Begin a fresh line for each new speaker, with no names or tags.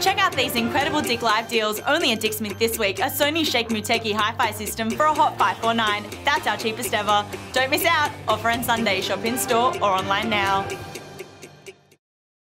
Check out these incredible Dick Live deals only at Dick Smith this week. A Sony Shake Muteki hi-fi system for a hot 549. That's our cheapest ever. Don't miss out. Offer on Sunday. Shop in store or online now.